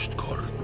Wurstkorb.